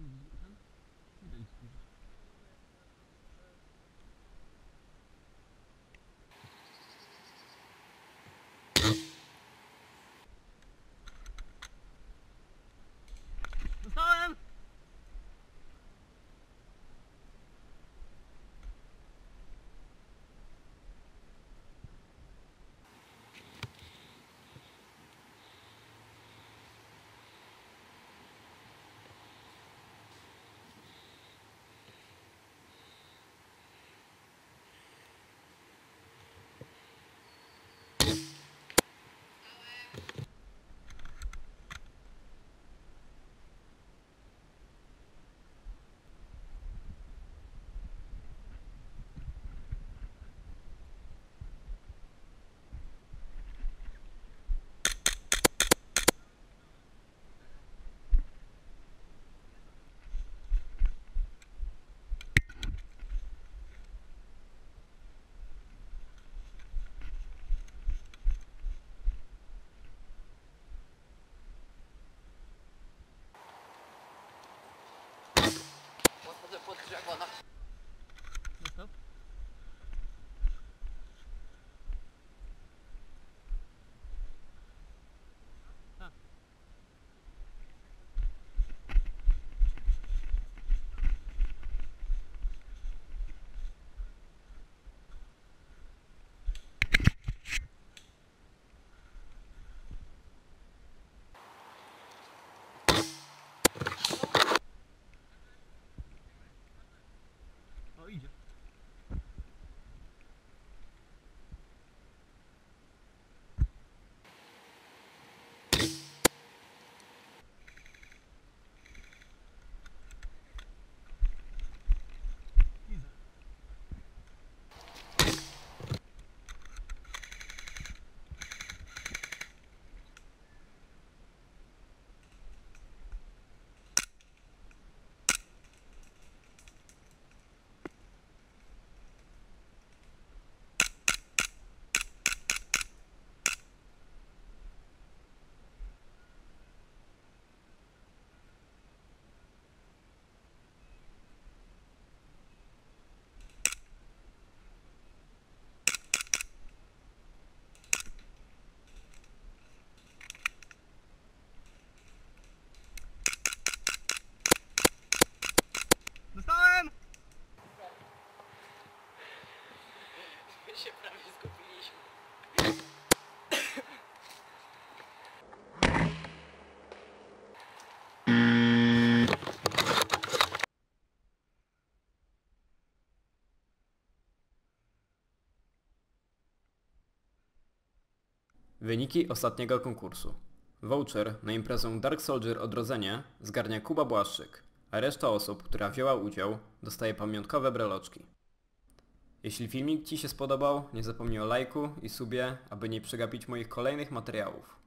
Mm-hmm. mm-hmm. Jaguar 那。Się prawie zgubiliśmy. Wyniki ostatniego konkursu. Voucher na imprezę Dark Soldier Odrodzenie zgarnia Kuba Błaszczyk, a reszta osób, która wzięła udział, dostaje pamiątkowe breloczki. Jeśli filmik Ci się spodobał, nie zapomnij o lajku i subie, aby nie przegapić moich kolejnych materiałów.